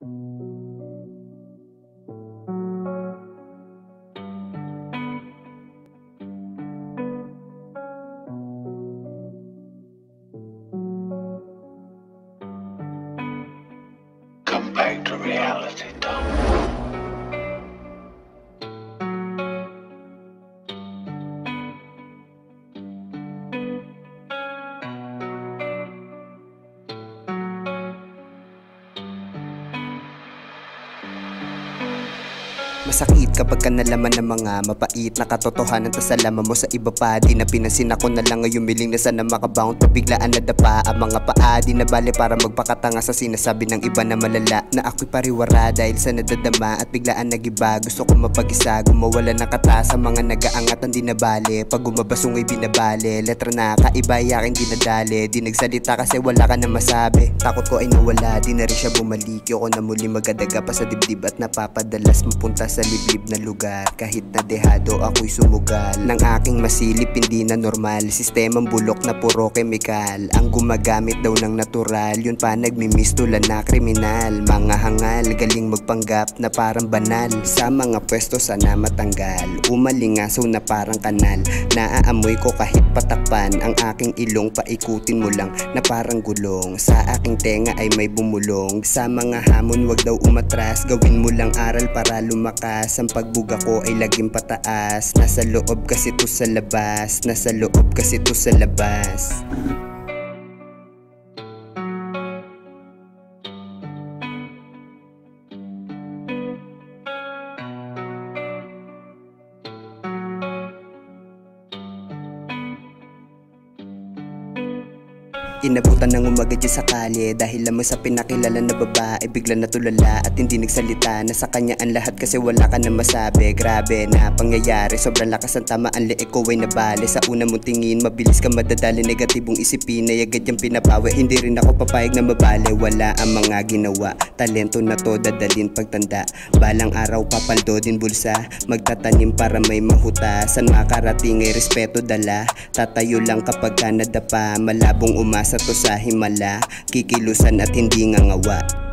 Come back to reality, Tom. Masakit kapag ka nalaman ng mga mapait na katotohanan Tas alaman mo sa iba pa. Di na pinansin ako na lang ngayon miling na sana makabound. Pag biglaan nadapa ang mga paa. Di na bale para magpakatanga sa sinasabi ng iba na malala Na ako'y pariwara. Dahil sa nadadama At biglaan nagiba Gusto ko mapag-isa. Gumawala ng kata sa mga nagaangatan Di na bale. Pag gumabasong ay binabale Letra na kaiba yakin di nadali Di nagsalita kasi wala ka na masabi. Takot ko ay nawala Di na rin siya bumalik. Yoko na muli magadaga pa sa dibdib At napapadalas mapunta sa liblib na lugar. Kahit na dehado ako'y sumugal. Ng aking masilip hindi na normal. Sistemang bulok na puro kemikal. Ang gumagamit daw ng natural Yun pa nagmimistulan na kriminal. Mga hangal galing magpanggap na parang banal. Sa mga pwesto sana matanggal. Umalingasaw na parang kanal. Naaamoy ko kahit patakpan. Ang aking ilong paikutin mo lang na parang gulong. Sa aking tenga ay may bumulong. Sa mga hamon wag daw umatras. Gawin mo lang aral para lumakas Ang pagbuga ko ay laging pataas. Nasa loob kasi to sa labas. Nasa loob kasi to sa labas Inabutan ng umaga dyan sa kalye. Dahil lamang sa pinakilala na babae Bigla natulala at hindi nagsalita. Na sa kanya ang lahat kasi wala ka na masabi. Grabe na pangyayari Sobrang lakas ang tama ang leeg ko ay nabali. Sa una mong tingin mabilis ka madadali. Negatibong isipin ay agad yung pinapawi. Hindi rin ako papayag na mabali. Wala ang mga ginawa. Talento na to dadalin pagtanda. Balang araw papaldo din bulsa. Magtatanim para may mahuta. San makarating ay respeto dala. Tatayo lang kapag ka nadapa. Malabong umasa to sa himala Kikilusan at hindi ngangawa